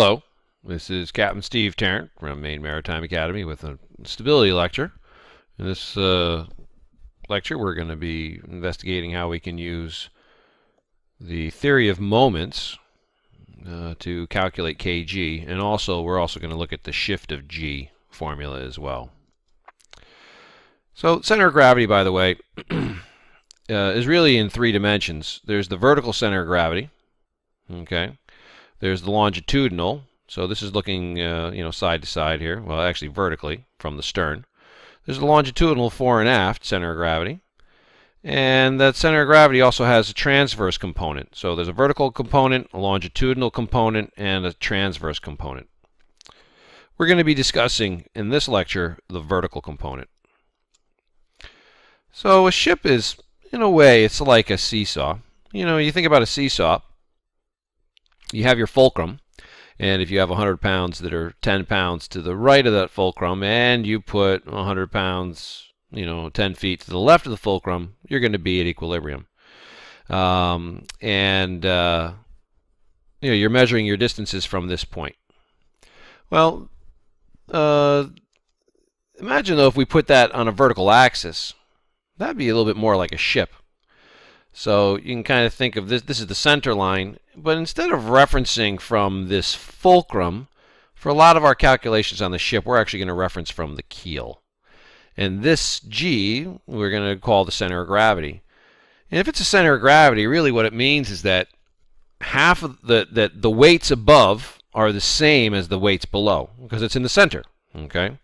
Hello, this is Captain Steve Tarrant from Maine Maritime Academy with a stability lecture. In this uh, lecture, we're going to be investigating how we can use the theory of moments uh, to calculate kg, and also we're also going to look at the shift of g formula as well. So center of gravity, by the way, uh, is really in three dimensions. There's the vertical center of gravity, okay, there's the longitudinal. So this is looking, uh, you know, side to side here. Well, actually vertically from the stern. There's the longitudinal fore and aft center of gravity. And that center of gravity also has a transverse component. So there's a vertical component, a longitudinal component, and a transverse component. We're going to be discussing in this lecture the vertical component. So a ship is, in a way, it's like a seesaw. You know, you think about a seesaw, you have your fulcrum, and if you have 100 pounds that are 10 pounds to the right of that fulcrum, and you put 100 pounds, you know, 10 feet to the left of the fulcrum, you're going to be at equilibrium. Um, and uh, you know, you're measuring your distances from this point. Well, uh, imagine though if we put that on a vertical axis, that'd be a little bit more like a ship. So you can kind of think of this, this is the center line, but instead of referencing from this fulcrum, for a lot of our calculations on the ship, we're actually going to reference from the keel. And this G, we're going to call the center of gravity. And if it's a center of gravity, really what it means is that half of the, that the weights above are the same as the weights below, because it's in the center, okay?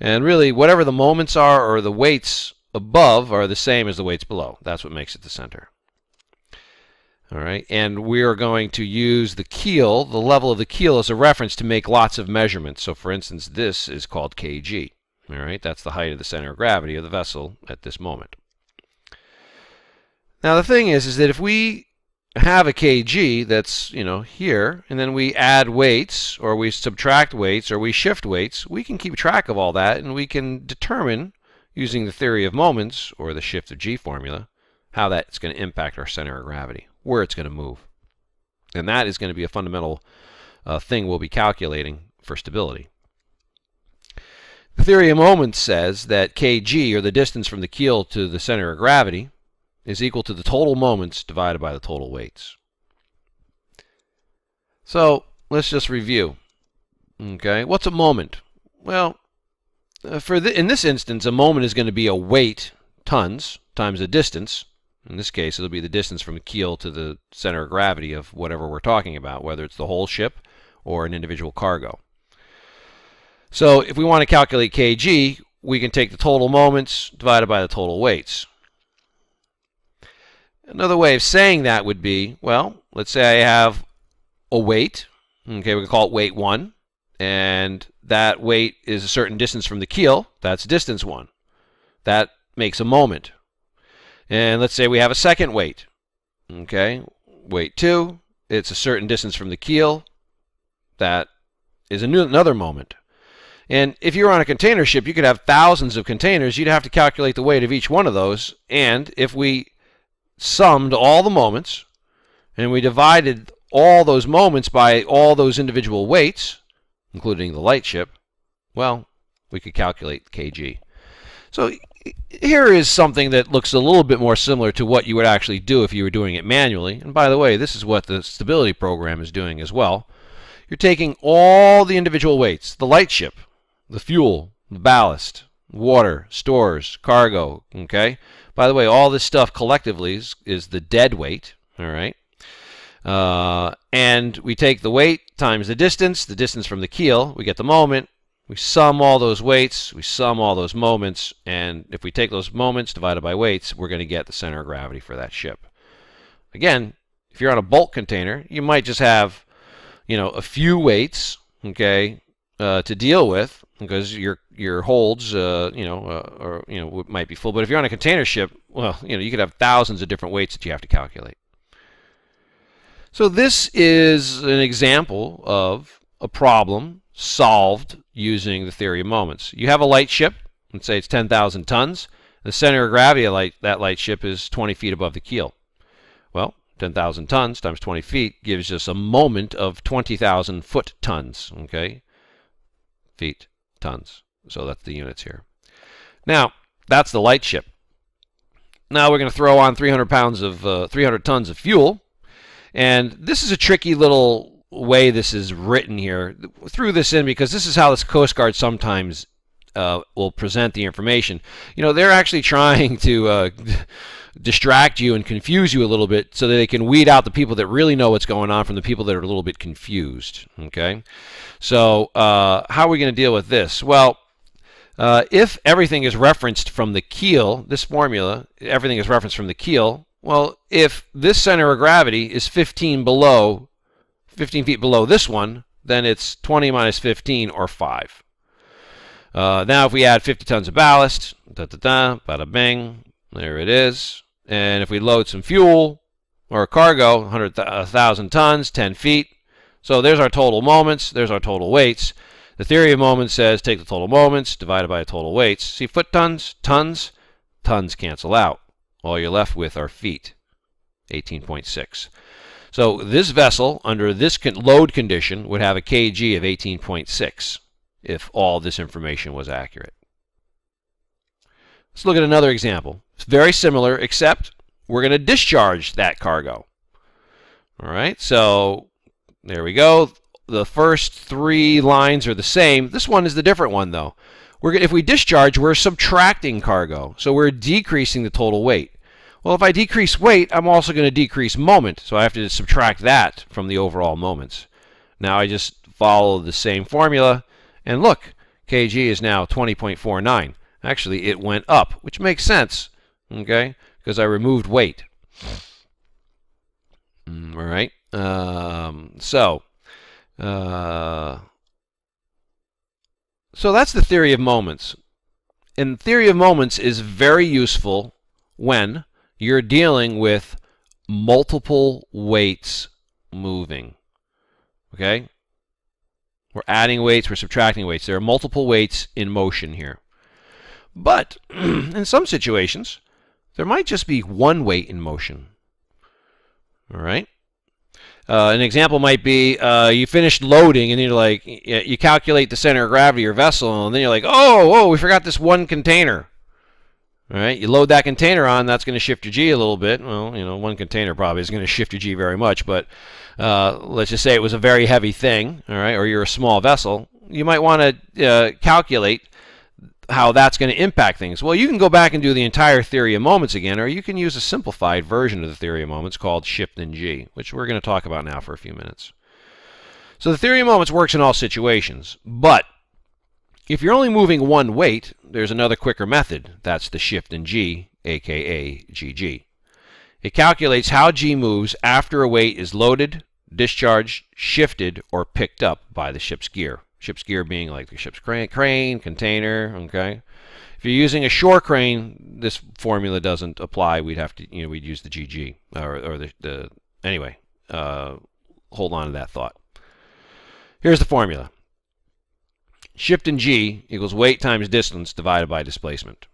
And really, whatever the moments are or the weights above are the same as the weights below. That's what makes it the center. All right, and we are going to use the keel, the level of the keel, as a reference to make lots of measurements. So, for instance, this is called kg. All right, that's the height of the center of gravity of the vessel at this moment. Now, the thing is, is that if we have a kg that's, you know, here, and then we add weights, or we subtract weights, or we shift weights, we can keep track of all that, and we can determine using the theory of moments, or the shift of g formula, how that's going to impact our center of gravity, where it's going to move. And that is going to be a fundamental uh, thing we'll be calculating for stability. The theory of moments says that kg, or the distance from the keel to the center of gravity, is equal to the total moments divided by the total weights. So let's just review. Okay, what's a moment? Well, uh, for the, in this instance, a moment is going to be a weight, tons, times a distance. In this case, it'll be the distance from the keel to the center of gravity of whatever we're talking about, whether it's the whole ship or an individual cargo. So if we want to calculate kg, we can take the total moments divided by the total weights. Another way of saying that would be, well, let's say I have a weight. Okay, we can call it weight 1 and that weight is a certain distance from the keel, that's distance one. That makes a moment. And let's say we have a second weight. Okay, weight two, it's a certain distance from the keel, that is another moment. And if you're on a container ship, you could have thousands of containers. You'd have to calculate the weight of each one of those. And if we summed all the moments and we divided all those moments by all those individual weights, including the light ship, well, we could calculate kg. So here is something that looks a little bit more similar to what you would actually do if you were doing it manually. And by the way, this is what the stability program is doing as well. You're taking all the individual weights, the light ship, the fuel, the ballast, water, stores, cargo, okay? By the way, all this stuff collectively is, is the dead weight, all right? Uh, and we take the weight times the distance, the distance from the keel, we get the moment. We sum all those weights, we sum all those moments, and if we take those moments divided by weights, we're going to get the center of gravity for that ship. Again, if you're on a bulk container, you might just have, you know, a few weights, okay, uh, to deal with because your your holds, uh, you know, uh, or you know, might be full. But if you're on a container ship, well, you know, you could have thousands of different weights that you have to calculate. So this is an example of a problem solved using the theory of moments. You have a light ship, let's say it's 10,000 tons. The center of gravity of light, that light ship is 20 feet above the keel. Well, 10,000 tons times 20 feet gives us a moment of 20,000 foot tons, okay? Feet, tons. So that's the units here. Now, that's the light ship. Now we're going to throw on 300 pounds of, uh, 300 tons of fuel. And this is a tricky little way this is written here. Threw this in because this is how this Coast Guard sometimes uh, will present the information. You know, they're actually trying to uh, distract you and confuse you a little bit so that they can weed out the people that really know what's going on from the people that are a little bit confused. Okay? So, uh, how are we going to deal with this? Well, uh, if everything is referenced from the keel, this formula, everything is referenced from the keel, well, if this center of gravity is 15 below, 15 feet below this one, then it's 20 minus 15 or 5. Uh, now, if we add 50 tons of ballast, da da da, bada bing, there it is. And if we load some fuel or cargo, 100,000 tons, 10 feet. So there's our total moments, there's our total weights. The theory of moments says take the total moments divided by the total weights. See foot tons, tons, tons cancel out. All you're left with are feet, 18.6. So this vessel, under this load condition, would have a kg of 18.6 if all this information was accurate. Let's look at another example. It's very similar, except we're going to discharge that cargo. All right, so there we go. The first three lines are the same. This one is the different one, though. We're, if we discharge, we're subtracting cargo, so we're decreasing the total weight. Well, if I decrease weight, I'm also going to decrease moment, so I have to subtract that from the overall moments. Now I just follow the same formula, and look, kg is now 20.49. Actually, it went up, which makes sense, okay, because I removed weight. Mm, all right. Um, so, uh, so that's the theory of moments. And theory of moments is very useful when you're dealing with multiple weights moving. Okay? We're adding weights, we're subtracting weights. There are multiple weights in motion here. But in some situations, there might just be one weight in motion. All right? Uh, an example might be uh, you finished loading and you're like, you calculate the center of gravity of your vessel, and then you're like, oh, oh, we forgot this one container. All right, you load that container on, that's going to shift your G a little bit. Well, you know, one container probably is going to shift your G very much, but uh, let's just say it was a very heavy thing, all right, or you're a small vessel. You might want to uh, calculate how that's going to impact things. Well, you can go back and do the entire theory of moments again, or you can use a simplified version of the theory of moments called shift in G, which we're going to talk about now for a few minutes. So the theory of moments works in all situations, but if you're only moving one weight, there's another quicker method. That's the shift in G, aka GG. It calculates how G moves after a weight is loaded, discharged, shifted, or picked up by the ship's gear. Ship's gear being like the ship's crane, crane, container, okay? If you're using a shore crane, this formula doesn't apply. We'd have to, you know, we'd use the GG or, or the, the anyway, uh, hold on to that thought. Here's the formula. Shift in G equals weight times distance divided by displacement.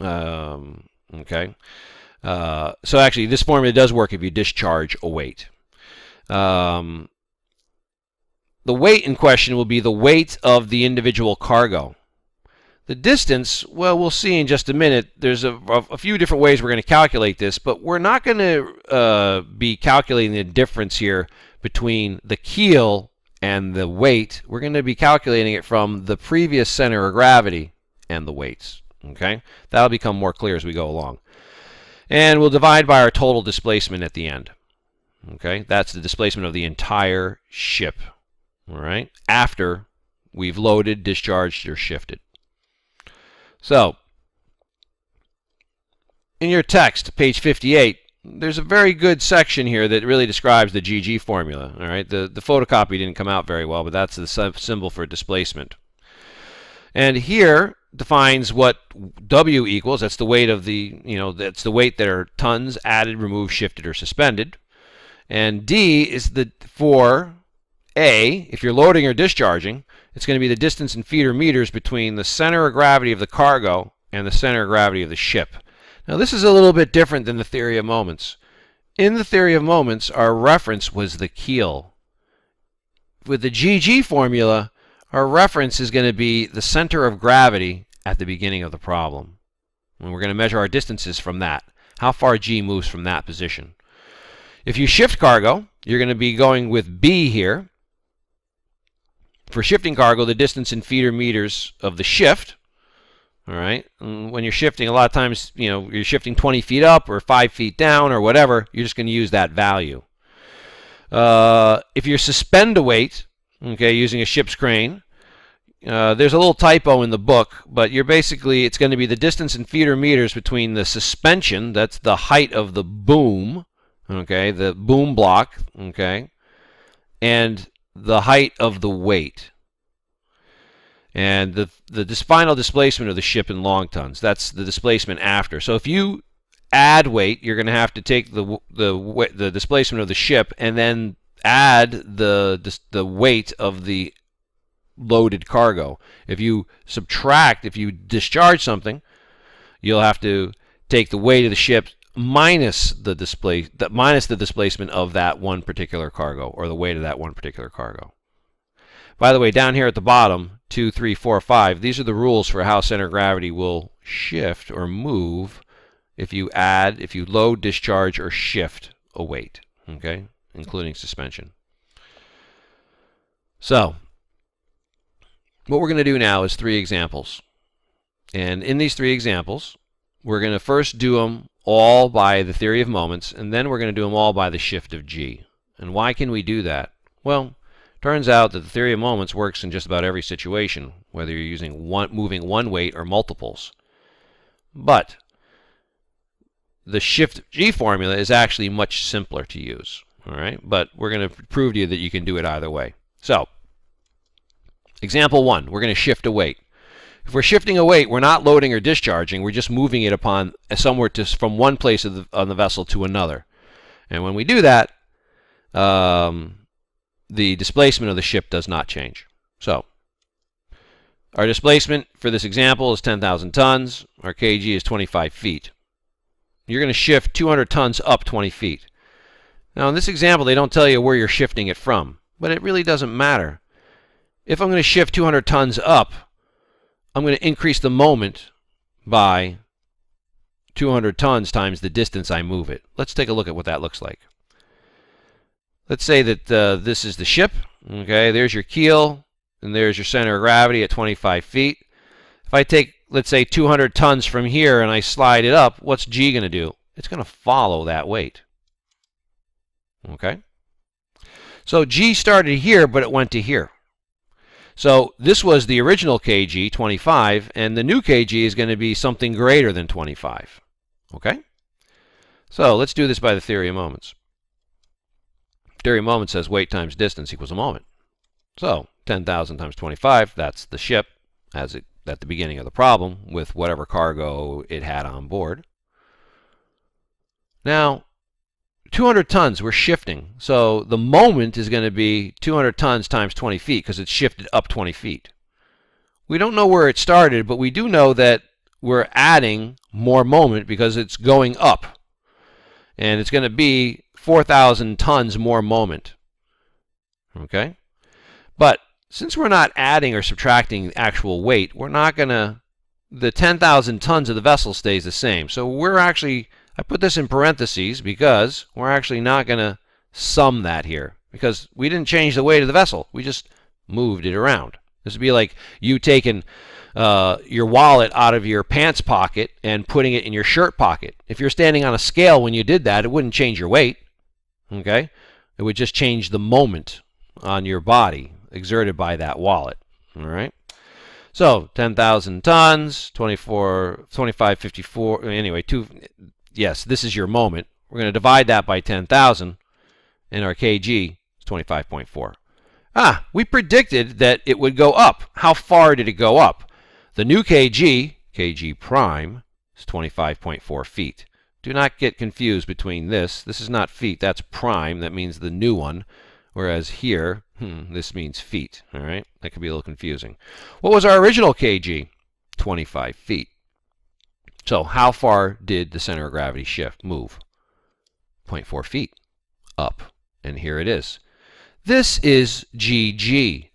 Um, okay. Uh, so actually, this formula does work if you discharge a weight. Um, the weight in question will be the weight of the individual cargo. The distance, well, we'll see in just a minute. There's a, a few different ways we're going to calculate this, but we're not going to uh, be calculating the difference here between the keel and the weight. We're going to be calculating it from the previous center of gravity and the weights. Okay, That'll become more clear as we go along. And we'll divide by our total displacement at the end. Okay, That's the displacement of the entire ship all right, after we've loaded, discharged, or shifted. So, in your text, page 58, there's a very good section here that really describes the GG formula. All right, the the photocopy didn't come out very well, but that's the symbol for displacement. And here defines what W equals. That's the weight of the you know that's the weight that are tons added, removed, shifted, or suspended. And D is the for a, if you're loading or discharging, it's going to be the distance in feet or meters between the center of gravity of the cargo and the center of gravity of the ship. Now, this is a little bit different than the theory of moments. in the theory of moments, our reference was the keel. With the GG formula, our reference is going to be the center of gravity at the beginning of the problem. And we're going to measure our distances from that, how far G moves from that position. If you shift cargo, you're going to be going with B here. For shifting cargo, the distance in feet or meters of the shift, all right. And when you're shifting, a lot of times, you know, you're shifting 20 feet up or 5 feet down or whatever, you're just going to use that value. Uh, if you suspend a weight, okay, using a ship's crane, uh, there's a little typo in the book, but you're basically, it's going to be the distance in feet or meters between the suspension, that's the height of the boom, okay, the boom block, okay, and the height of the weight and the the final displacement of the ship in long tons. That's the displacement after. So if you add weight, you're going to have to take the the the displacement of the ship and then add the the weight of the loaded cargo. If you subtract, if you discharge something, you'll have to take the weight of the ship minus the display minus the displacement of that one particular cargo or the weight of that one particular cargo. By the way, down here at the bottom, two, three, four, five, these are the rules for how center of gravity will shift or move if you add, if you load, discharge, or shift a weight, okay, including suspension. So, what we're going to do now is three examples. And in these three examples, we're going to first do them all by the theory of moments, and then we're going to do them all by the shift of g. And why can we do that? Well, Turns out that the theory of moments works in just about every situation, whether you're using one, moving one weight or multiples. But the shift G formula is actually much simpler to use. All right, but we're going to prove to you that you can do it either way. So, example one, we're going to shift a weight. If we're shifting a weight, we're not loading or discharging. We're just moving it upon somewhere to from one place the, on the vessel to another. And when we do that, um, the displacement of the ship does not change. So, our displacement for this example is 10,000 tons. Our kg is 25 feet. You're going to shift 200 tons up 20 feet. Now, in this example, they don't tell you where you're shifting it from, but it really doesn't matter. If I'm going to shift 200 tons up, I'm going to increase the moment by 200 tons times the distance I move it. Let's take a look at what that looks like. Let's say that uh, this is the ship. Okay, there's your keel, and there's your center of gravity at 25 feet. If I take, let's say, 200 tons from here and I slide it up, what's G going to do? It's going to follow that weight. Okay? So G started here, but it went to here. So this was the original kg, 25, and the new kg is going to be something greater than 25. Okay? So let's do this by the theory of moments. Of moment says weight times distance equals a moment. So 10,000 times 25, that's the ship as it at the beginning of the problem with whatever cargo it had on board. Now, 200 tons, we're shifting. So the moment is going to be 200 tons times 20 feet because it's shifted up 20 feet. We don't know where it started, but we do know that we're adding more moment because it's going up. And it's going to be 4,000 tons more moment. Okay? But since we're not adding or subtracting actual weight, we're not going to, the 10,000 tons of the vessel stays the same. So we're actually, I put this in parentheses because we're actually not going to sum that here because we didn't change the weight of the vessel. We just moved it around. This would be like you taking uh, your wallet out of your pants pocket and putting it in your shirt pocket. If you're standing on a scale when you did that, it wouldn't change your weight. Okay? It would just change the moment on your body exerted by that wallet. All right? So 10,000 tons, 24, 25, 54, anyway, two, yes, this is your moment. We're going to divide that by 10,000, and our kg is 25.4. Ah, we predicted that it would go up. How far did it go up? The new kg, kg prime, is 25.4 feet. Do not get confused between this. This is not feet. That's prime. That means the new one. Whereas here, hmm, this means feet. All right? That could be a little confusing. What was our original kg? 25 feet. So how far did the center of gravity shift, move? 0.4 feet up. And here it is. This is GG.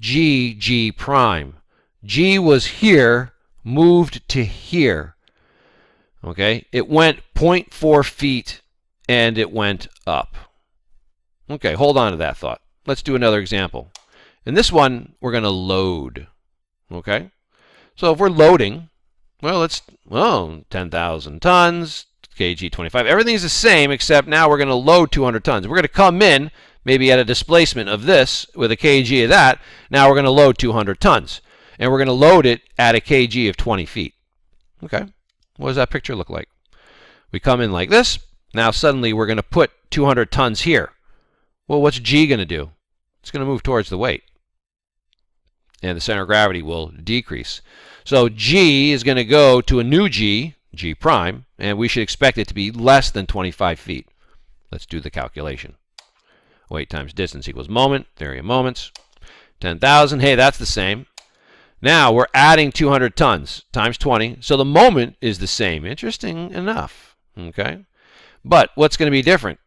GG prime. G was here, moved to here. Okay, it went 0.4 feet and it went up. Okay, hold on to that thought. Let's do another example. In this one, we're going to load. Okay, so if we're loading, well, it's well 10,000 tons, kg 25. Everything's the same except now we're going to load 200 tons. We're going to come in maybe at a displacement of this with a kg of that. Now we're going to load 200 tons, and we're going to load it at a kg of 20 feet. Okay. What does that picture look like? We come in like this. Now suddenly we're going to put 200 tons here. Well, what's G going to do? It's going to move towards the weight. And the center of gravity will decrease. So G is going to go to a new G, G prime, and we should expect it to be less than 25 feet. Let's do the calculation. Weight times distance equals moment, theory of moments. 10,000, hey, that's the same. Now we're adding 200 tons times 20, so the moment is the same. Interesting enough, okay? But what's going to be different?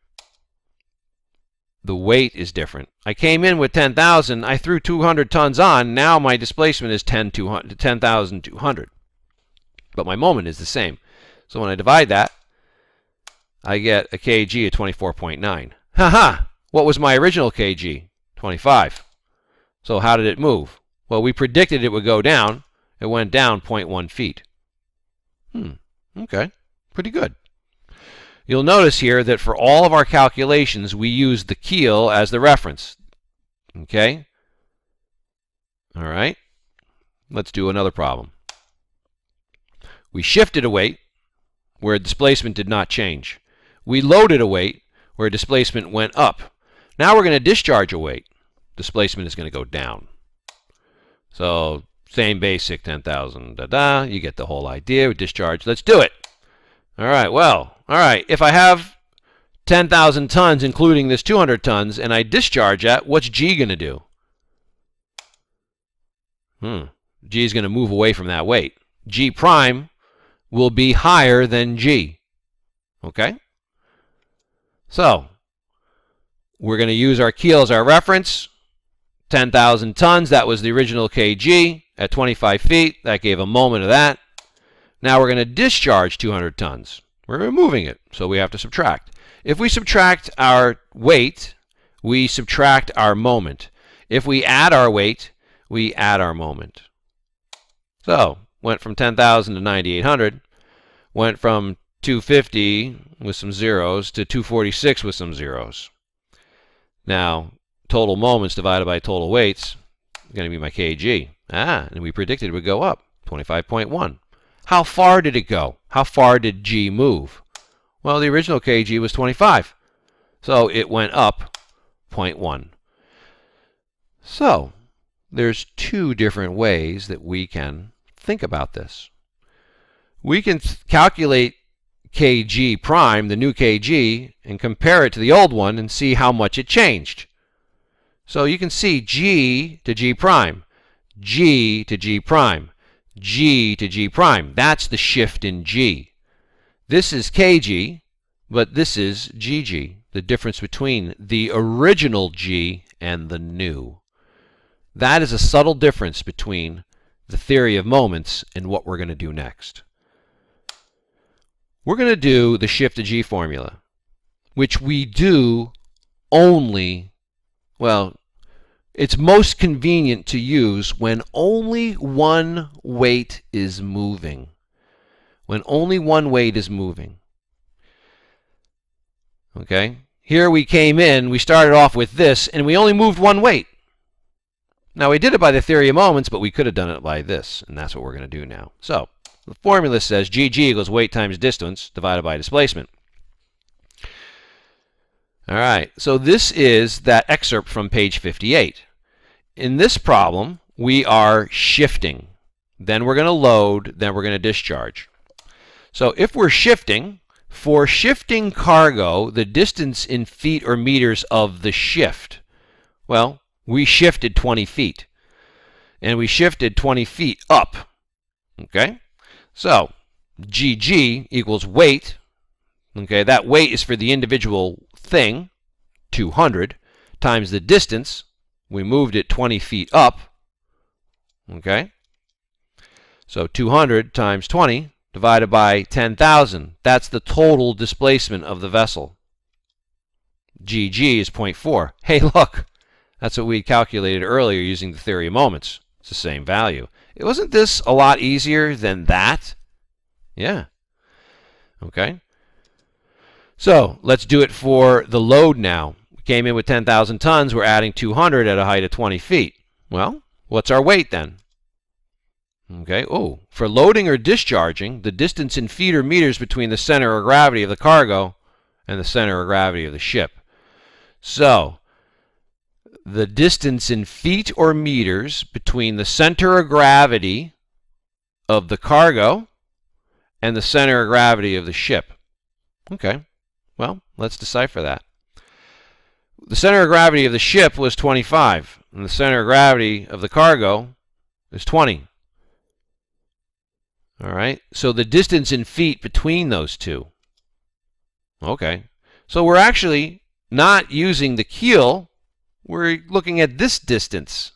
The weight is different. I came in with 10,000, I threw 200 tons on, now my displacement is 10,200. but my moment is the same. So when I divide that, I get a kg of 24.9. Haha! What was my original kg? 25. So how did it move? Well, we predicted it would go down. It went down 0.1 feet. Hmm, okay, pretty good. You'll notice here that for all of our calculations, we use the keel as the reference. Okay? All right. Let's do another problem. We shifted a weight where displacement did not change. We loaded a weight where displacement went up. Now we're going to discharge a weight. Displacement is going to go down. So same basic 10,000, da-da. You get the whole idea. Discharge. Let's do it. All right, well, all right. If I have 10,000 tons, including this 200 tons, and I discharge that, what's G going to do? Hmm. G is going to move away from that weight. G prime will be higher than G. Okay? So, we're going to use our keel as our reference. 10,000 tons, that was the original kg at 25 feet. That gave a moment of that. Now we're going to discharge 200 tons. We're removing it, so we have to subtract. If we subtract our weight, we subtract our moment. If we add our weight, we add our moment. So, went from 10,000 to 9,800, went from 250 with some zeros to 246 with some zeros. Now, total moments divided by total weights is going to be my kg. Ah, and we predicted it would go up, 25.1. How far did it go? How far did g move? Well, the original kg was 25. So it went up 0.1. So, there's two different ways that we can think about this. We can calculate kg prime, the new kg, and compare it to the old one and see how much it changed. So you can see g to g prime, g to g prime, g to g prime. That's the shift in g. This is kg, but this is gg, the difference between the original g and the new. That is a subtle difference between the theory of moments and what we're going to do next. We're going to do the shift to G formula, which we do only, well, it's most convenient to use when only one weight is moving. When only one weight is moving. Okay? Here we came in, we started off with this, and we only moved one weight. Now, we did it by the theory of moments, but we could have done it by this, and that's what we're going to do now. So, the formula says gg equals weight times distance divided by displacement. All right, so this is that excerpt from page 58. In this problem, we are shifting. Then we're going to load, then we're going to discharge. So if we're shifting, for shifting cargo, the distance in feet or meters of the shift, well, we shifted 20 feet. And we shifted 20 feet up. Okay? So, GG equals weight Okay, that weight is for the individual thing, 200, times the distance. We moved it 20 feet up. Okay? So 200 times 20 divided by 10,000. That's the total displacement of the vessel. GG is 0.4. Hey, look, that's what we calculated earlier using the theory of moments. It's the same value. It wasn't this a lot easier than that? Yeah. Okay. So let's do it for the load now. We came in with 10,000 tons. We're adding 200 at a height of 20 feet. Well, what's our weight then? Okay, oh, for loading or discharging, the distance in feet or meters between the center of gravity of the cargo and the center of gravity of the ship. So, the distance in feet or meters between the center of gravity of the cargo and the center of gravity of the ship. Okay, well, let's decipher that. The center of gravity of the ship was 25, and the center of gravity of the cargo is 20. All right, so the distance in feet between those two. Okay, so we're actually not using the keel, we're looking at this distance.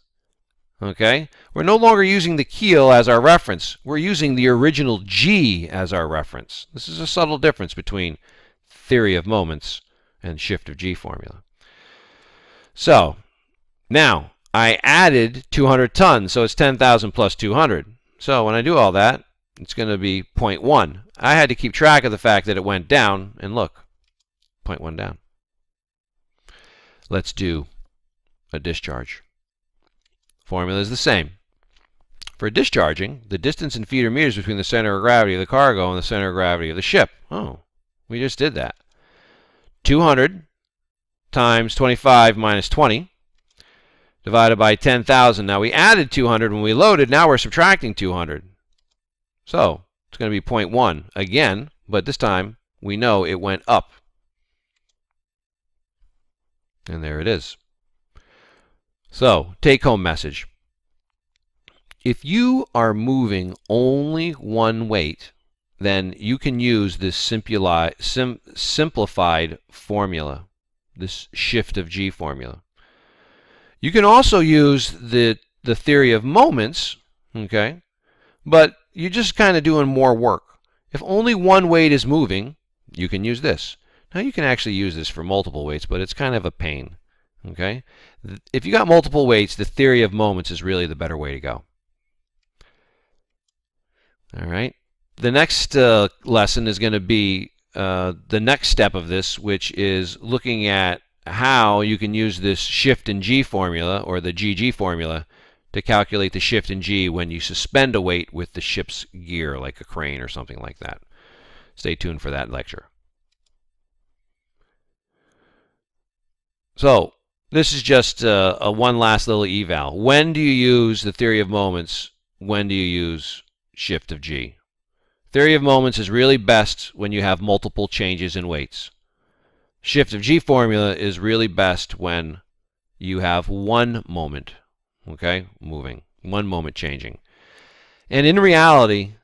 Okay, we're no longer using the keel as our reference. We're using the original g as our reference. This is a subtle difference between theory of moments and shift of g formula. So, now I added 200 tons, so it's 10,000 plus 200. So when I do all that, it's going to be 0.1. I had to keep track of the fact that it went down, and look, 0.1 down. Let's do a discharge. Formula is the same. For discharging, the distance in feet or meters between the center of gravity of the cargo and the center of gravity of the ship. Oh, we just did that. 200 times 25 minus 20 divided by 10,000. Now we added 200 when we loaded. Now we're subtracting 200. So it's going to be 0.1 again, but this time we know it went up. And there it is. So, take home message. If you are moving only one weight, then you can use this sim simplified formula, this shift of G formula. You can also use the, the theory of moments, okay, but you're just kind of doing more work. If only one weight is moving, you can use this. Now you can actually use this for multiple weights, but it's kind of a pain. Okay? If you got multiple weights, the theory of moments is really the better way to go. All right. The next uh, lesson is going to be uh, the next step of this, which is looking at how you can use this shift in G formula, or the GG formula, to calculate the shift in G when you suspend a weight with the ship's gear, like a crane or something like that. Stay tuned for that lecture. So, this is just a, a, one last little eval. When do you use the theory of moments? When do you use shift of G? Theory of moments is really best when you have multiple changes in weights. Shift of G formula is really best when you have one moment, okay, moving, one moment changing. And in reality,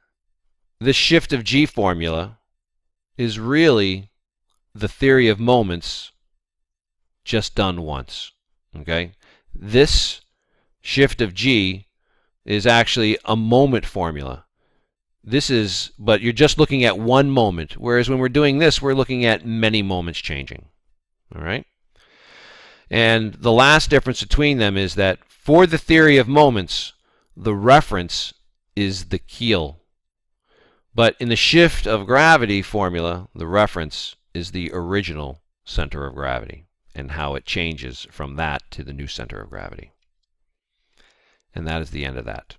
the shift of G formula is really the theory of moments just done once. Okay? This shift of G is actually a moment formula. This is, but you're just looking at one moment, whereas when we're doing this, we're looking at many moments changing. All right? And the last difference between them is that for the theory of moments, the reference is the keel. But in the shift of gravity formula, the reference is the original center of gravity and how it changes from that to the new center of gravity. And that is the end of that.